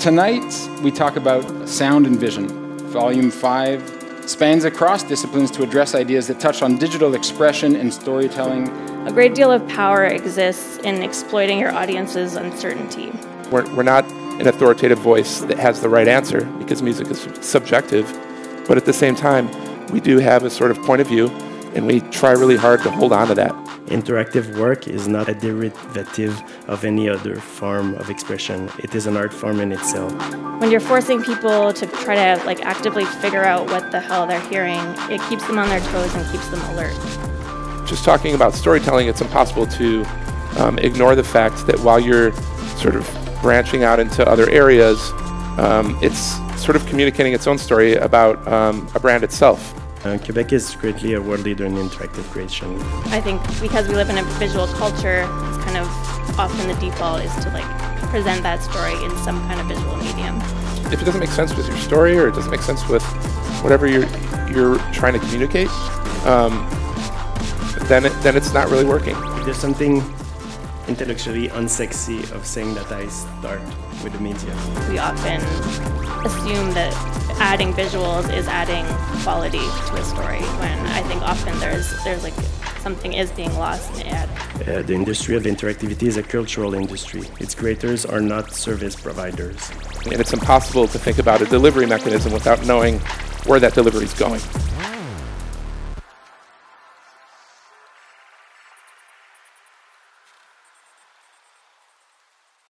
tonight we talk about sound and vision. Volume 5 spans across disciplines to address ideas that touch on digital expression and storytelling. A great deal of power exists in exploiting your audience's uncertainty. We're, we're not an authoritative voice that has the right answer because music is subjective, but at the same time, we do have a sort of point of view and we try really hard to hold on to that. Interactive work is not a derivative of any other form of expression. It is an art form in itself. When you're forcing people to try to like actively figure out what the hell they're hearing, it keeps them on their toes and keeps them alert. Just talking about storytelling, it's impossible to um, ignore the fact that while you're sort of branching out into other areas, um, it's sort of communicating its own story about um, a brand itself. Uh, Quebec is greatly a world leader in interactive creation. I think because we live in a visual culture, it's kind of often the default is to like present that story in some kind of visual medium. If it doesn't make sense with your story or it doesn't make sense with whatever you're you're trying to communicate, um, then it, then it's not really working. There's something intellectually unsexy of saying that I start with the media. We often assume that adding visuals is adding quality to a story when I think often there's there's like something is being lost in the ad. Uh, the industry of interactivity is a cultural industry. Its creators are not service providers. And it's impossible to think about a delivery mechanism without knowing where that delivery is going.